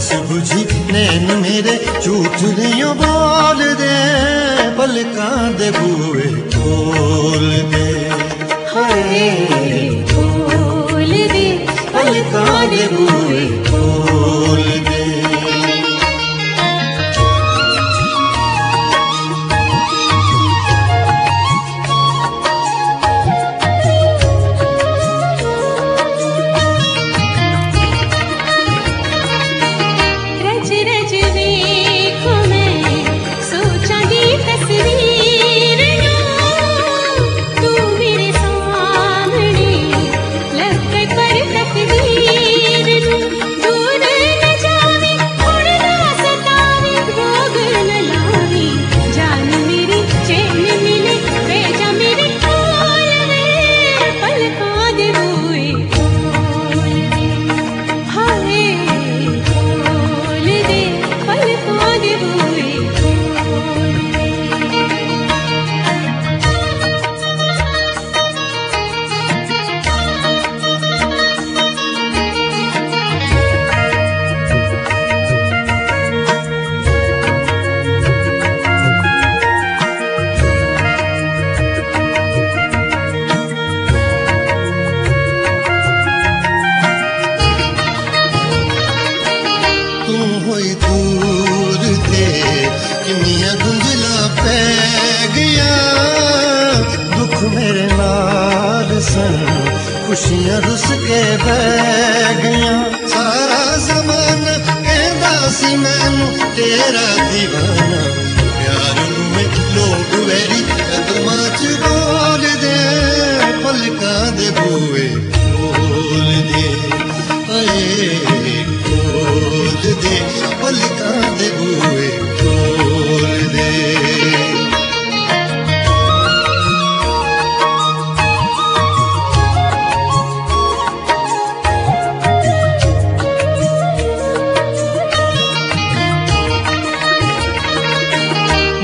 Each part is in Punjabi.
ਪਿਆਸ ਬੁਝੀ ਨੈਣ ਮੇਰੇ ਝੂਠ ਨਹੀਂ ਬੋਲਦੇ ਪਲਕਾਂ ਦੇ ਬੂਏ ਖੋਲ ਦੇ ਹਾਏ, ਖੋਲ ਦੇ, ਪਲਕਾਂ ਦੇ ਬੂਏ ਤੂੰ ਹੋਈ ਦੂਰ ਤੇ ਕਿੰਨੀਆਂ ਗੁੰਝਲਾਂ ਪੈ ਗਿਆ ਦੁੱਖ ਮੇਰੇ ਨਾਲ ਸਨ, ਖੁਸ਼ੀਆਂ ਰੁੱਸ ਕੇ ਬਹਿ ਗਈਆਂ। ਸਾਰਾ ਜ਼ਮਾਨਾ ਕਹਿੰਦਾ ਸੀ ਮੈਨੂੰ, ਤੇਰਾ دیਵਾਨਾ ਪਿਆਰ ਨੂੰ ਮੈਂ ਲੋਕ ਵੈਰੀ ਕਦਮਾਂ ਚ ਬੋਲਦੇ ਪਲਕਾਂ ਦੇ ਬੂਏ ਬੋਲਦੇ ਏ पलक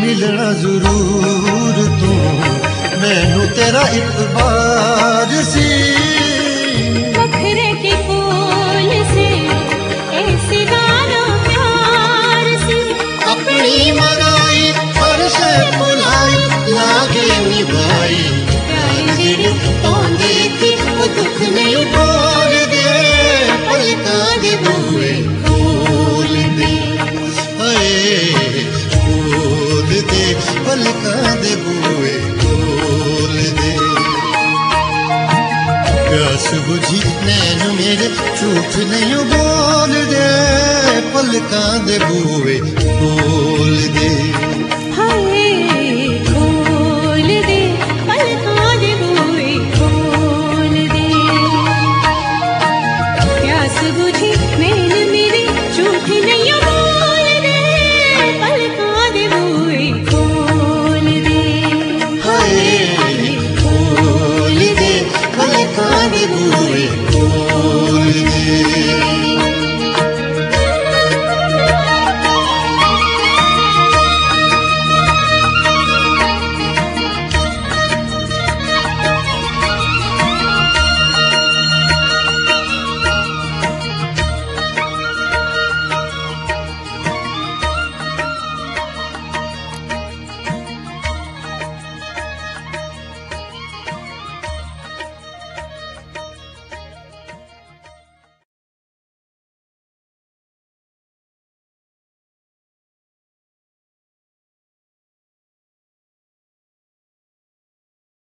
मिलण ज़रूर तू मैनू तेरा इतबार सी। प्यास बुझी नैन मेरे झूठ नहीं बोल दे, पलकां दे बूवे खोल दे। बुझी मेरी